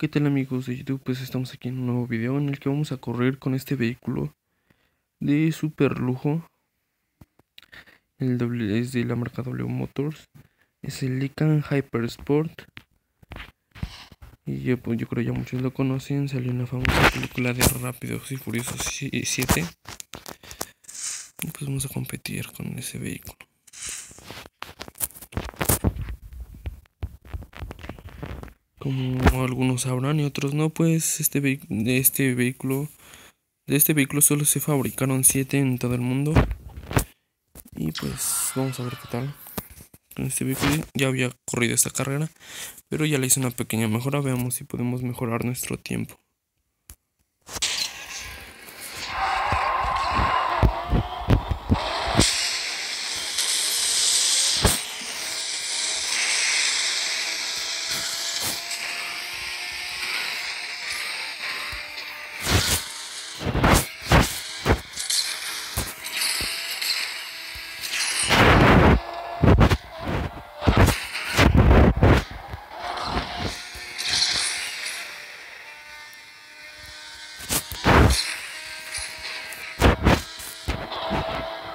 ¿Qué tal amigos de YouTube? Pues estamos aquí en un nuevo video en el que vamos a correr con este vehículo de super lujo. El w, es de la marca W Motors. Es el Lycan Hyper Sport. Y yo, pues, yo creo ya muchos lo conocen. Salió en la famosa película de Rápidos y Furiosos 7. Y pues vamos a competir con ese vehículo. Como algunos sabrán y otros no, pues este, de este vehículo, de este vehículo solo se fabricaron 7 en todo el mundo. Y pues vamos a ver qué tal. Con este vehículo ya había corrido esta carrera, pero ya le hice una pequeña mejora, veamos si podemos mejorar nuestro tiempo.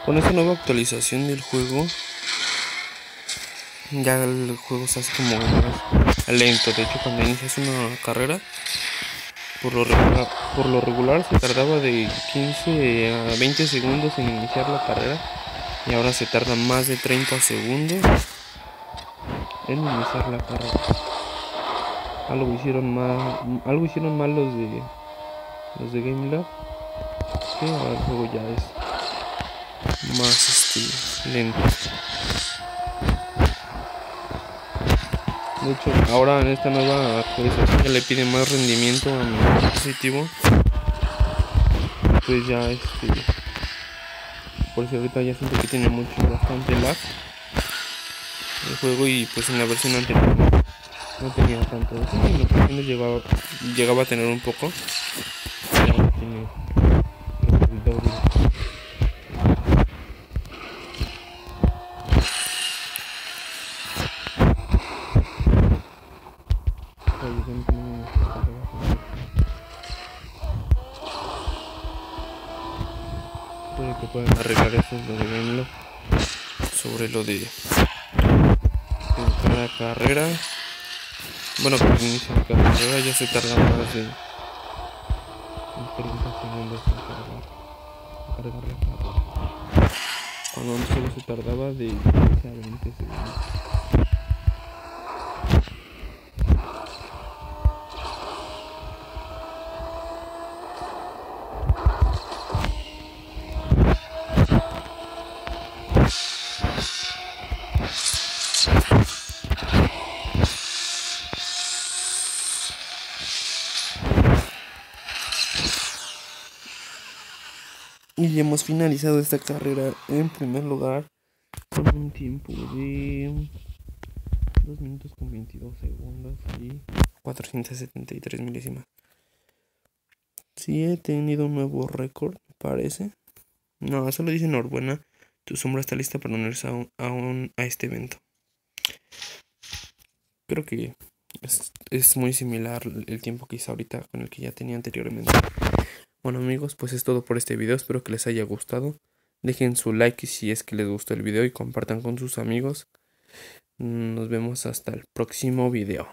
Con esta nueva actualización del juego, ya el juego se hace como más lento. De hecho, cuando inicias una carrera, por lo, regular, se tardaba de 15 a 20 segundos en iniciar la carrera y ahora se tarda más de 30 segundos en iniciar la carrera. Algo hicieron mal, algo hicieron mal los de los de GameLab, que ahora el juego ya es más este, lento. De ahora en esta nueva actualización ya le pide más rendimiento a mi dispositivo. Pues ya este. Por si ahorita ya siento que tiene mucho, bastante lag el juego y pues en la versión anterior no tenía tanto. En ocasiones llegaba, llegaba a tener un poco. Espero que puedan arreglar eso lo de sobre lo de cada carrera. Bueno cuando inicia la carrera ya se tarda más de 30 segundos en cargar, cargar la carrera. Cuando solo se tardaba de 15 a 20 segundos Y hemos finalizado esta carrera en primer lugar con un tiempo de 2 minutos con 22 segundos y 473 milésimas. Sí he tenido un nuevo récord, parece. No, solo dice Norbuena, tu sombra está lista para unirse aún, a este evento. Creo que es, es muy similar el tiempo que hice ahorita con el que ya tenía anteriormente. Bueno amigos, pues es todo por este video, espero que les haya gustado. Dejen su like si es que les gustó el video y compartan con sus amigos. Nos vemos hasta el próximo video.